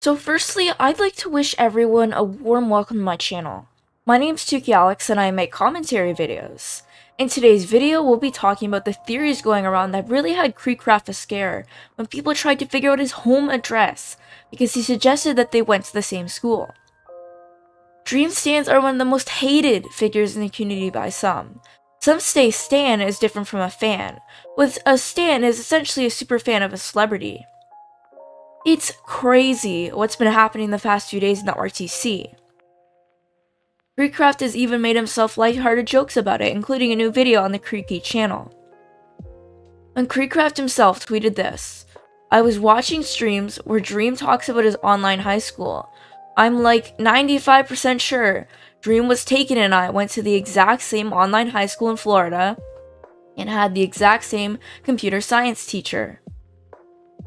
So firstly, I'd like to wish everyone a warm welcome to my channel. My name's Tanooki Alex and I make commentary videos. In today's video, we'll be talking about the theories going around that really had KreekCraft a scare when people tried to figure out his home address because he suggested that they went to the same school. Dream stans are one of the most hated figures in the community by some. Some say Stan is different from a fan, with a Stan is essentially a super fan of a celebrity. It's crazy what's been happening the past few days in the RTC. KreekCraft has even made himself lighthearted jokes about it, including a new video on the Kreeky channel. And KreekCraft himself tweeted this I was watching streams where Dream talks about his online high school. I'm like 95% sure Dream was taken and I went to the exact same online high school in Florida and had the exact same computer science teacher.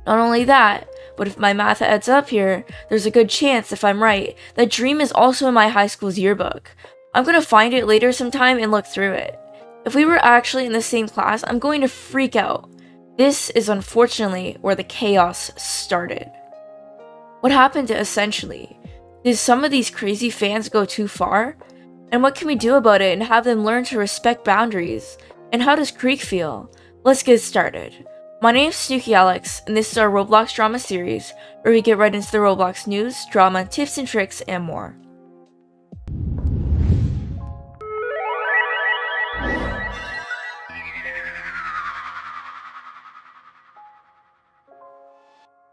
Not only that, but if my math adds up here, there's a good chance, if I'm right, that Dream is also in my high school's yearbook. I'm gonna find it later sometime and look through it. If we were actually in the same class, I'm going to freak out. This is unfortunately where the chaos started. What happened to essentially? Did some of these crazy fans go too far? And what can we do about it and have them learn to respect boundaries? And how does Kreek feel? Let's get started. My name is Tanooki Alex, and this is our Roblox drama series, where we get right into the Roblox news, drama, tips and tricks, and more.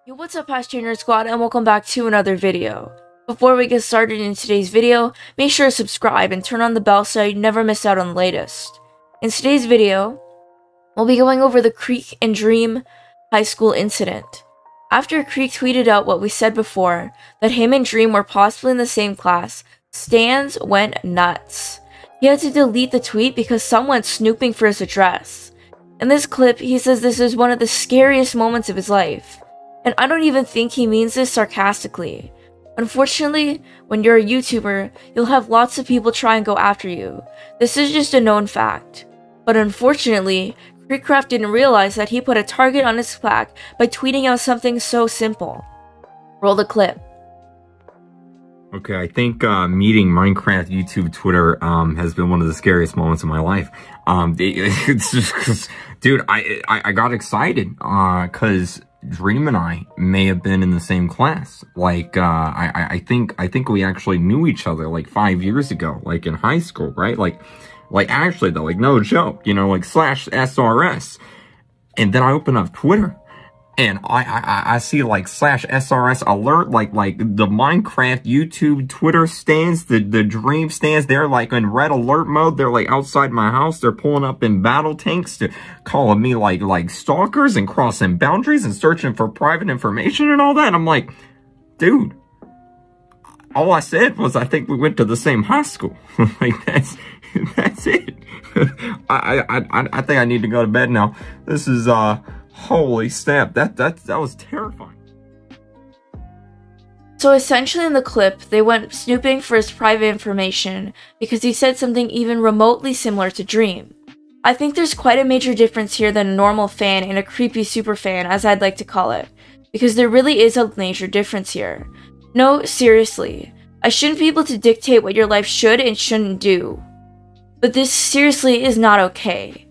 Yo, what's up, Pastor Nerd Squad, and welcome back to another video. Before we get started in today's video, make sure to subscribe and turn on the bell so you never miss out on the latest. In today's video, we'll be going over the Kreek and Dream high school incident. After Kreek tweeted out what we said before, that him and Dream were possibly in the same class, Stans went nuts. He had to delete the tweet because someone snooping for his address. In this clip, he says this is one of the scariest moments of his life. And I don't even think he means this sarcastically. Unfortunately, when you're a YouTuber, you'll have lots of people try and go after you. This is just a known fact. But unfortunately, KreekCraft didn't realize that he put a target on his back by tweeting out something so simple. Roll the clip. Okay, I think uh, meeting Minecraft, YouTube, Twitter um, has been one of the scariest moments of my life. Um, it's just, dude, I, I, I got excited because uh, Dream and I may have been in the same class. Like, uh, I, I think, I think we actually knew each other like five years ago, like in high school, right? Like, like actually though, like no joke, you know, like slash SRS. And then I open up Twitter and I, I, I see like slash SRS alert, like, like the Minecraft YouTube Twitter stans, the, the Dream stans, they're like in red alert mode. They're like outside my house. They're pulling up in battle tanks to calling me like, like stalkers and crossing boundaries and searching for private information and all that. And I'm like, dude, all I said was I think we went to the same high school. like that's, that's it. I, I, I, I think I need to go to bed now. This is, uh, Holy snap, that, that, that was terrifying. So essentially in the clip, they went snooping for his private information because he said something even remotely similar to Dream. I think there's quite a major difference here than a normal fan and a creepy super fan, as I'd like to call it, because there really is a major difference here. No, seriously, I shouldn't be able to dictate what your life should and shouldn't do. But this seriously is not okay.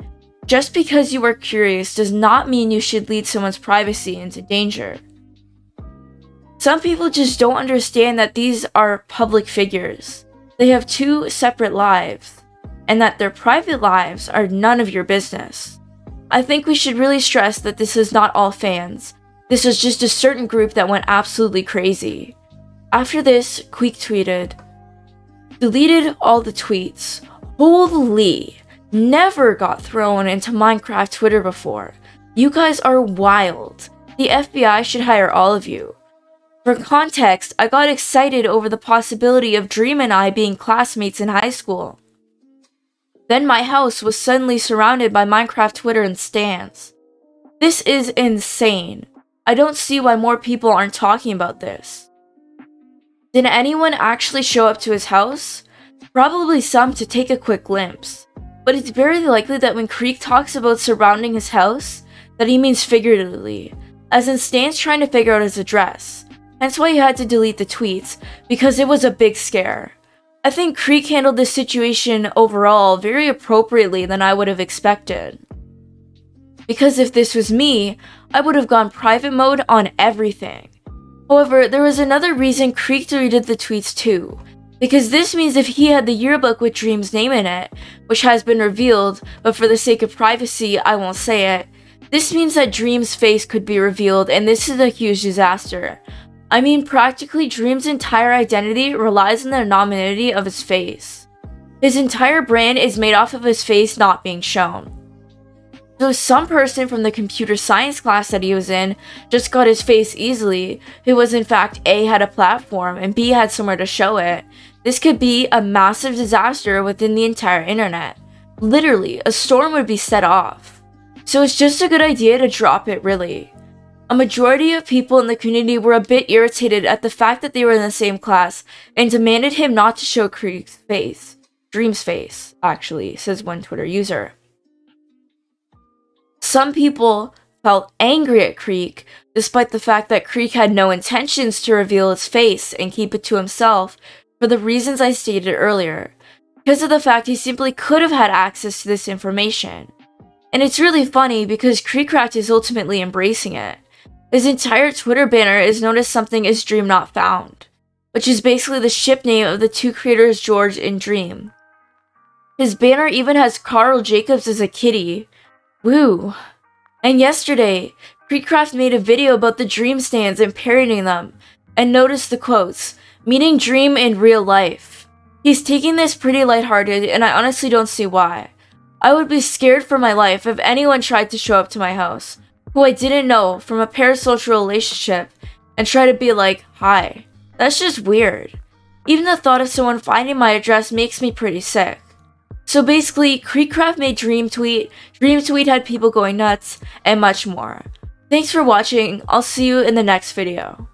Just because you are curious does not mean you should lead someone's privacy into danger. Some people just don't understand that these are public figures. They have two separate lives, and that their private lives are none of your business. I think we should really stress that this is not all fans. This is just a certain group that went absolutely crazy. After this, Kreek tweeted, Deleted all the tweets. Holy! never got thrown into Minecraft Twitter before. You guys are wild. The FBI should hire all of you. For context, I got excited over the possibility of Dream and I being classmates in high school. Then my house was suddenly surrounded by Minecraft Twitter and stans. This is insane. I don't see why more people aren't talking about this. Did anyone actually show up to his house? Probably some to take a quick glimpse but it's very likely that when Kreek talks about surrounding his house, that he means figuratively, as in Stan's trying to figure out his address. hence why he had to delete the tweets, because it was a big scare. I think Kreek handled this situation overall very appropriately than I would have expected. Because if this was me, I would have gone private mode on everything. However, there was another reason Kreek deleted the tweets too, because this means if he had the yearbook with Dream's name in it, which has been revealed, but for the sake of privacy, I won't say it, this means that Dream's face could be revealed and this is a huge disaster. I mean, practically Dream's entire identity relies on the anonymity of his face. His entire brand is made off of his face not being shown. So some person from the computer science class that he was in just got his face easily, who was in fact A had a platform and B had somewhere to show it. This could be a massive disaster within the entire internet. Literally, a storm would be set off. So it's just a good idea to drop it really. A majority of people in the community were a bit irritated at the fact that they were in the same class and demanded him not to show Kreek's face. Dream's face, actually, says one Twitter user. Some people felt angry at Kreek, despite the fact that Kreek had no intentions to reveal his face and keep it to himself for the reasons I stated earlier, because of the fact he simply could have had access to this information. And it's really funny because KreekCraft is ultimately embracing it. His entire Twitter banner is known as something is Dream Not Found, which is basically the ship name of the two creators George and Dream. His banner even has Karl Jacobs as a kitty. Woo. And yesterday, KreekCraft made a video about the Dream stans and parodying them, and notice the quotes, meaning Dream in real life. He's taking this pretty lighthearted, and I honestly don't see why. I would be scared for my life if anyone tried to show up to my house who I didn't know from a parasocial relationship and try to be like, hi. That's just weird. Even the thought of someone finding my address makes me pretty sick. So basically, KreekCraft made Dream Tweet, Dream Tweet had people going nuts, and much more. Thanks for watching, I'll see you in the next video.